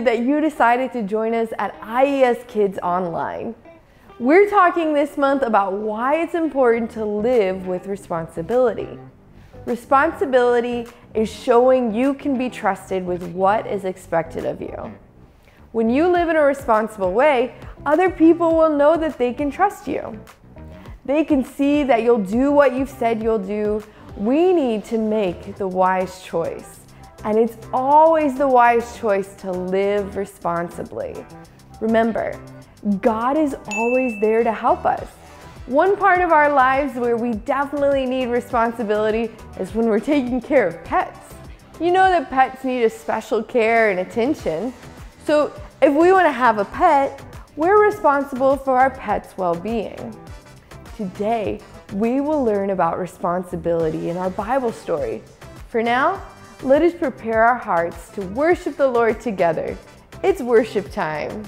excited that you decided to join us at IES Kids Online. We're talking this month about why it's important to live with responsibility. Responsibility is showing you can be trusted with what is expected of you. When you live in a responsible way, other people will know that they can trust you. They can see that you'll do what you've said you'll do. We need to make the wise choice. And it's always the wise choice to live responsibly. Remember, God is always there to help us. One part of our lives where we definitely need responsibility is when we're taking care of pets. You know that pets need a special care and attention. So if we want to have a pet, we're responsible for our pet's well-being. Today, we will learn about responsibility in our Bible story. For now, let us prepare our hearts to worship the Lord together. It's worship time.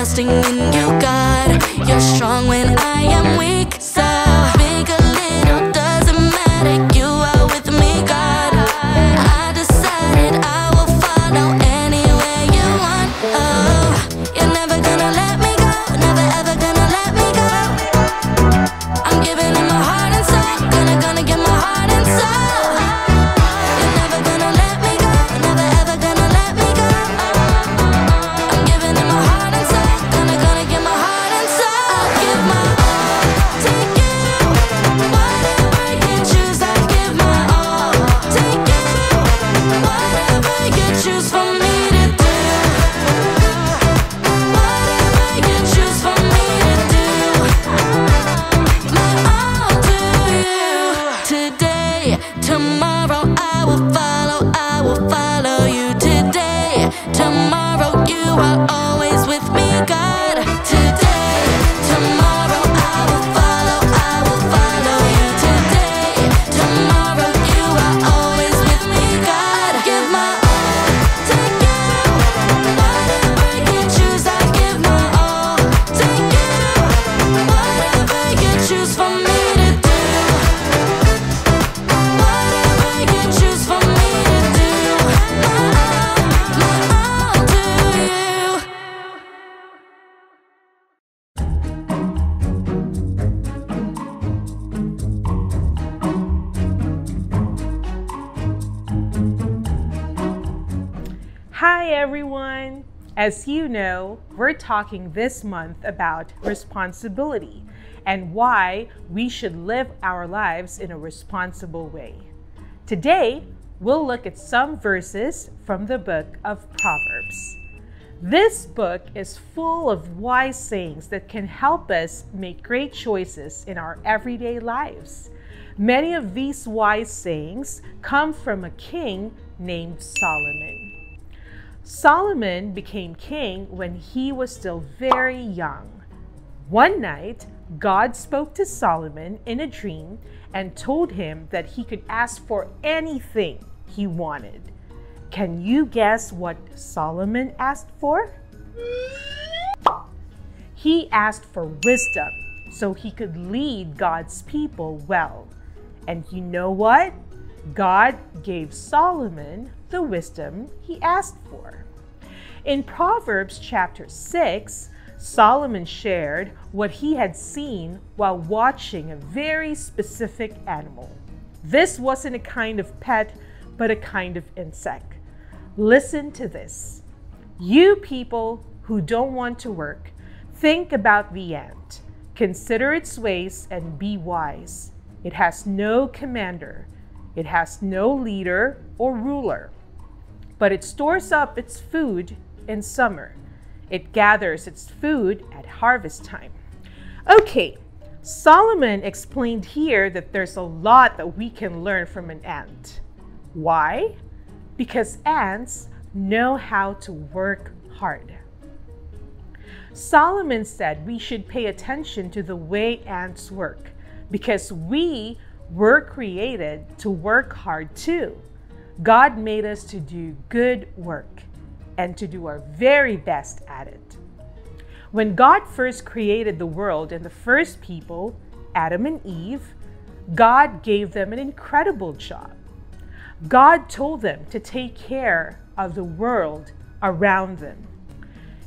trusting in you, God. You're strong when I am weak. As you know, we're talking this month about responsibility and why we should live our lives in a responsible way. Today, we'll look at some verses from the book of Proverbs. This book is full of wise sayings that can help us make great choices in our everyday lives. Many of these wise sayings come from a king named Solomon. Solomon became king when he was still very young. One night, God spoke to Solomon in a dream and told him that he could ask for anything he wanted. Can you guess what Solomon asked for? He asked for wisdom so he could lead God's people well. And you know what? God gave Solomon the wisdom he asked for. In Proverbs chapter 6, Solomon shared what he had seen while watching a very specific animal. This wasn't a kind of pet, but a kind of insect. Listen to this. You people who don't want to work, think about the ant. Consider its ways and be wise. It has no commander, it has no leader or ruler, but it stores up its food in summer. It gathers its food at harvest time. Okay, Solomon explained here that there's a lot that we can learn from an ant. Why? Because ants know how to work hard. Solomon said we should pay attention to the way ants work because we were created to work hard too. God made us to do good work and to do our very best at it. When God first created the world and the first people, Adam and Eve, God gave them an incredible job. God told them to take care of the world around them.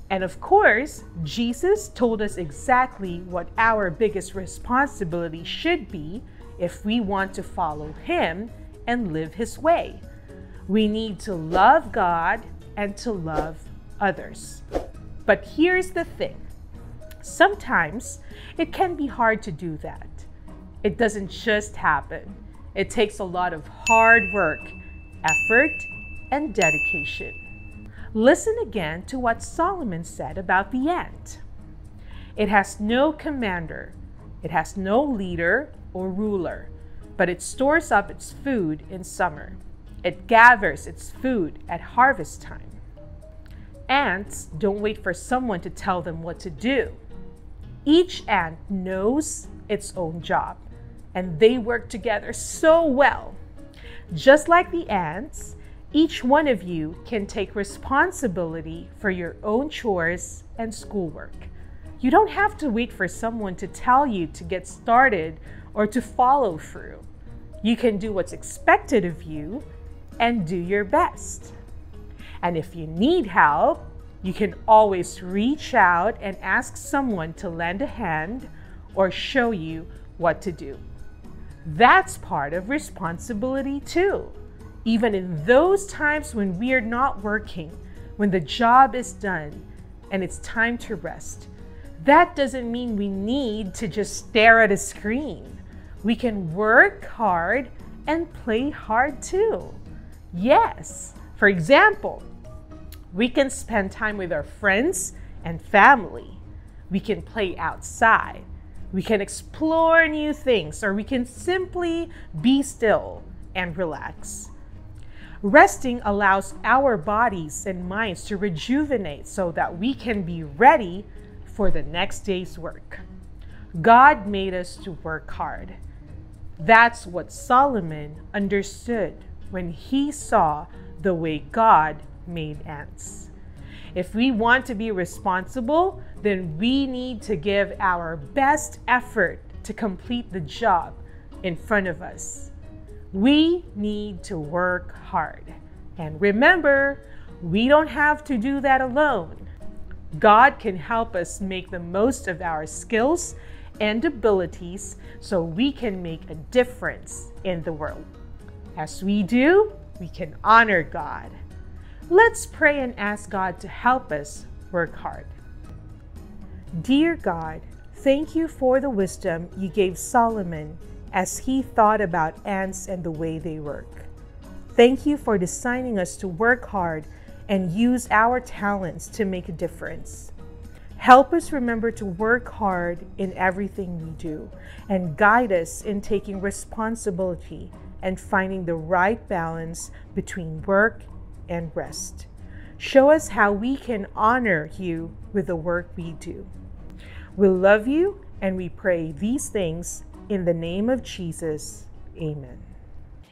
And of course, Jesus told us exactly what our biggest responsibility should be if we want to follow Him and live His way. We need to love God and to love others. But here's the thing sometimes it can be hard to do that. It doesn't just happen, it takes a lot of hard work, effort, and dedication. Listen again to what Solomon said about the ant. It has no commander, it has no leader or ruler, but it stores up its food in summer. It gathers its food at harvest time. Ants don't wait for someone to tell them what to do. Each ant knows its own job, and they work together so well. Just like the ants, each one of you can take responsibility for your own chores and schoolwork. You don't have to wait for someone to tell you to get started or to follow through. You can do what's expected of you and do your best. And if you need help, you can always reach out and ask someone to lend a hand or show you what to do. That's part of responsibility too even in those times when we are not working, when the job is done and it's time to rest. That doesn't mean we need to just stare at a screen. We can work hard and play hard too. Yes, for example, we can spend time with our friends and family. We can play outside. We can explore new things, or we can simply be still and relax. Resting allows our bodies and minds to rejuvenate so that we can be ready for the next day's work. God made us to work hard. That's what Solomon understood when he saw the way God made ants. If we want to be responsible, then we need to give our best effort to complete the job in front of us. We need to work hard. And remember, we don't have to do that alone. God can help us make the most of our skills and abilities so we can make a difference in the world. As we do, we can honor God. Let's pray and ask God to help us work hard. Dear God, thank you for the wisdom you gave Solomon as he thought about ants and the way they work. Thank you for designing us to work hard and use our talents to make a difference. Help us remember to work hard in everything we do and guide us in taking responsibility and finding the right balance between work and rest. Show us how we can honor you with the work we do. We love you and we pray these things in the name of Jesus, amen.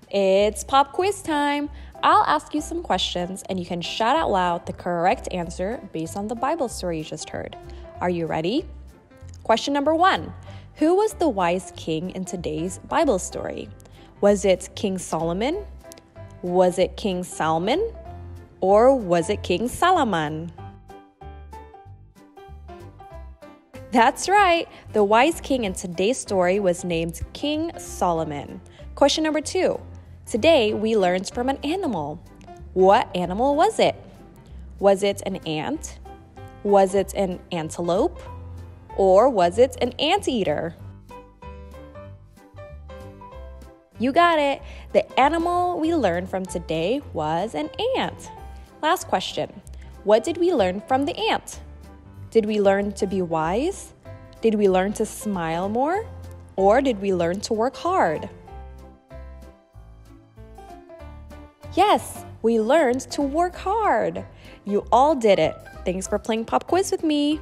It's pop quiz time. I'll ask you some questions and you can shout out loud the correct answer based on the Bible story you just heard. Are you ready? Question number one Who was the wise king in today's Bible story? Was it King Solomon? Was it King Salmon? Or was it King Salaman? That's right, the wise king in today's story was named King Solomon. Question number two. Today we learned from an animal. What animal was it? Was it an ant? Was it an antelope? Or was it an anteater? You got it. The animal we learned from today was an ant. Last question What did we learn from the ant? Did we learn to be wise? Did we learn to smile more? Or did we learn to work hard? Yes, we learned to work hard. You all did it. Thanks for playing Pop Quiz with me.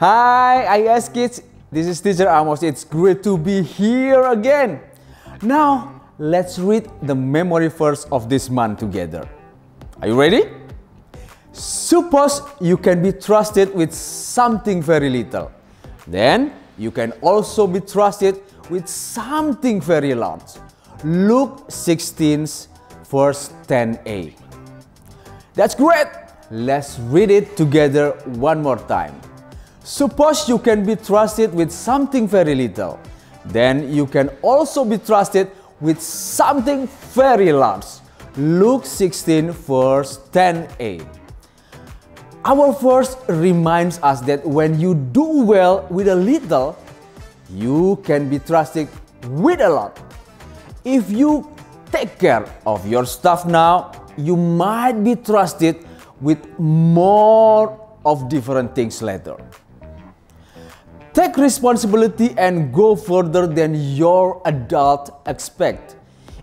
Hi, IES kids. This is Teacher Amos. It's great to be here again. Now, let's read the memory verse of this month together. Are you ready? Suppose you can be trusted with something very little. Then you can also be trusted with something very large. Luke 16, verse 10a. That's great. Let's read it together one more time. Suppose you can be trusted with something very little, then you can also be trusted with something very large. Luke 16, verse 10a. Our verse reminds us that when you do well with a little, you can be trusted with a lot. If you take care of your stuff now, you might be trusted with more of different things later. Take responsibility and go further than your adult expect.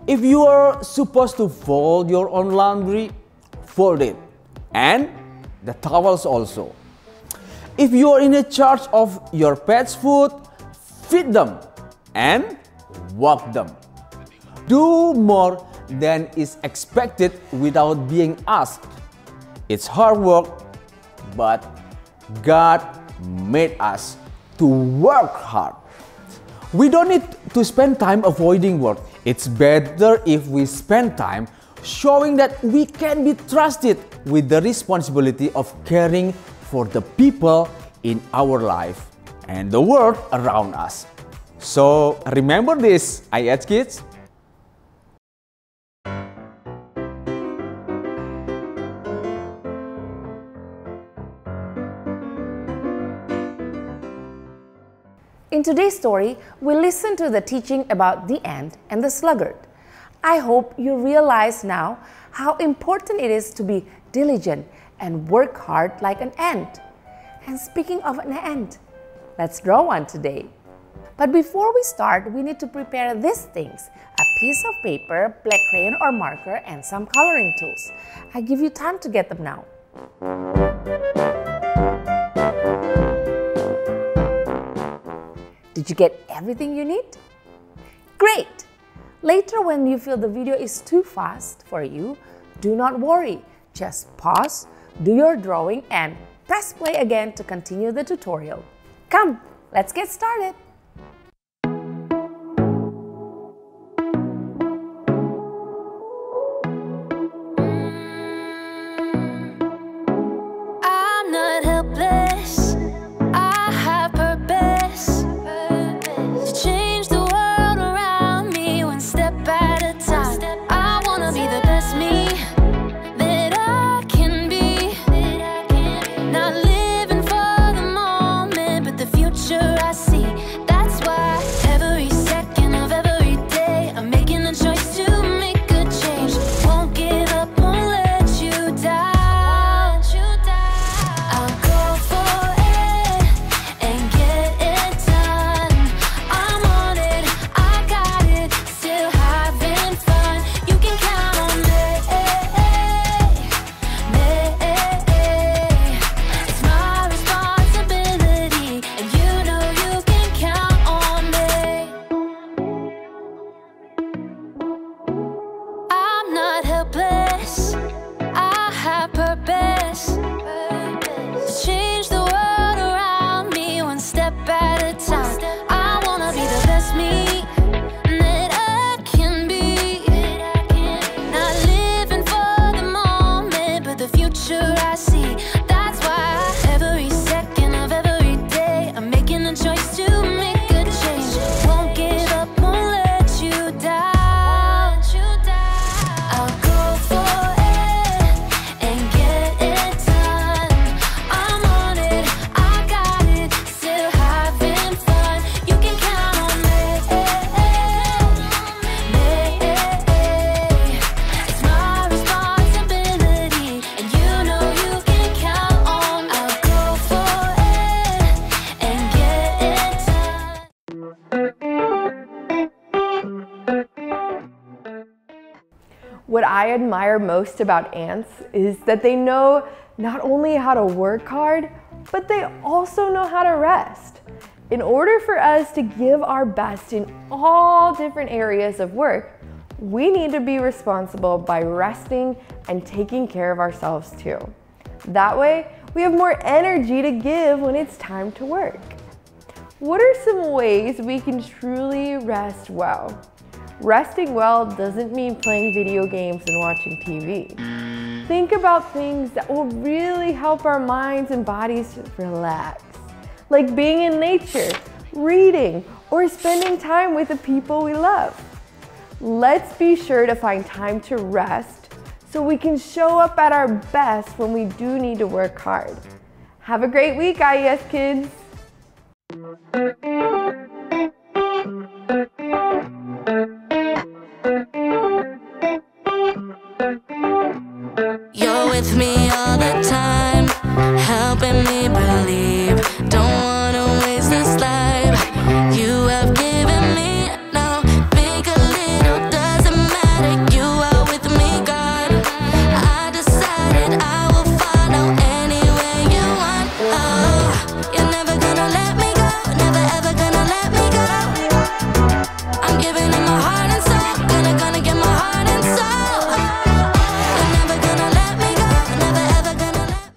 If you are supposed to fold your own laundry, fold it. And the towels also. If you are in a charge of your pet's food, feed them and walk them. Do more than is expected without being asked. It's hard work, but God made us to work hard. We don't need to spend time avoiding work. It's better if we spend time showing that we can be trusted with the responsibility of caring for the people in our life and the world around us. So remember this, IES kids. In today's story, we listen to the teaching about the ant and the sluggard. I hope you realize now how important it is to be diligent and work hard like an ant. And speaking of an ant, let's draw one today. But before we start, we need to prepare these things a piece of paper, black crayon or marker, and some coloring tools. I give you time to get them now. Did you get everything you need? Great! Later when you feel the video is too fast for you, do not worry. Just pause, do your drawing and press play again to continue the tutorial. Come, let's get started. What I admire most about ants is that they know not only how to work hard, but they also know how to rest. In order for us to give our best in all different areas of work, we need to be responsible by resting and taking care of ourselves too. That way, we have more energy to give when it's time to work. What are some ways we can truly rest well? Resting well doesn't mean playing video games and watching TV. Think about things that will really help our minds and bodies relax, like being in nature, reading, or spending time with the people we love. Let's be sure to find time to rest so we can show up at our best when we do need to work hard. Have a great week, IES kids! You're with me all the time, helping me